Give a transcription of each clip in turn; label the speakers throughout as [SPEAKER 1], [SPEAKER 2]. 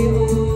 [SPEAKER 1] you.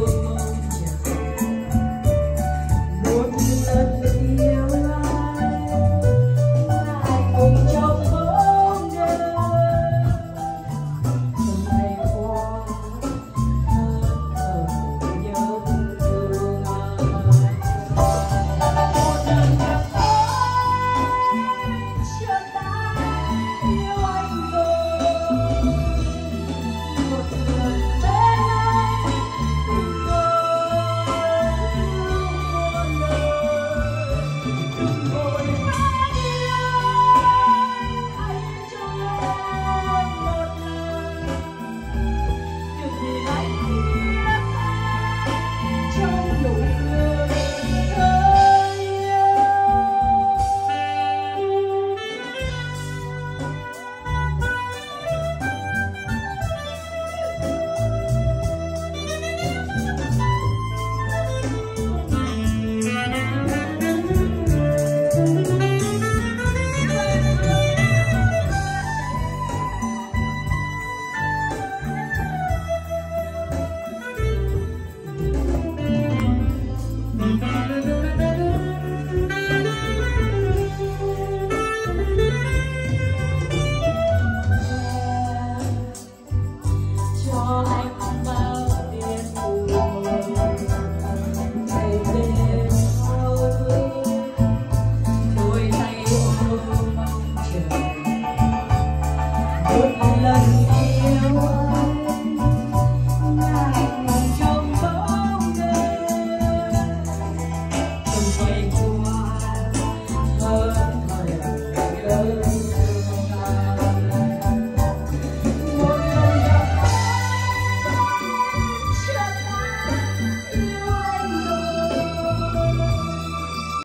[SPEAKER 1] fall like